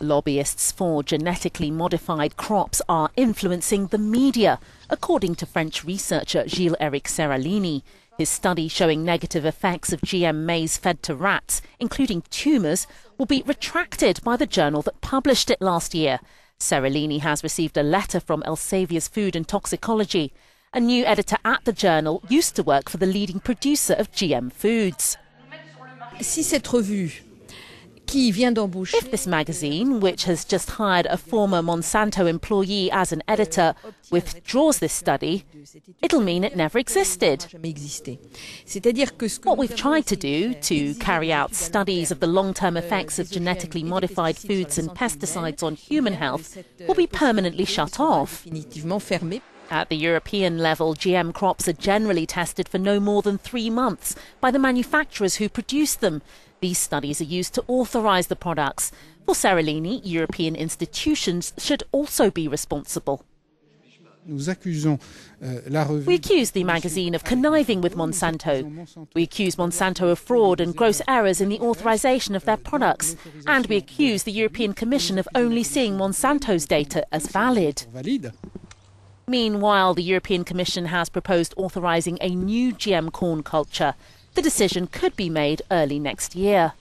Lobbyists for genetically modified crops are influencing the media, according to French researcher Gilles-Eric Seralini. His study showing negative effects of GM maize fed to rats, including tumours, will be retracted by the journal that published it last year. Seralini has received a letter from Elsevier's Food and Toxicology. A new editor at the journal used to work for the leading producer of GM foods. Si cette revue If this magazine, which has just hired a former Monsanto employee as an editor, withdraws this study, it'll mean it never existed. jamais existé. C'est-à-dire que ce que What we've tried to do to carry out studies of the long term effects of genetically modified foods and pesticides on human health will be permanently shut off. At the European level, GM crops are generally tested for no more than three months by the manufacturers who produce them. These studies are used to authorise the products. For Seralini, European institutions should also be responsible. Euh. We accuse the magazine of conniving with Monsanto. We accuse Monsanto of fraud and gross errors in the authorization of their products. And we accuse the European Commission of only seeing Monsanto's data as valid. Meanwhile, the European Commission has proposed authorizing a new GM corn culture. The decision could be made early next year.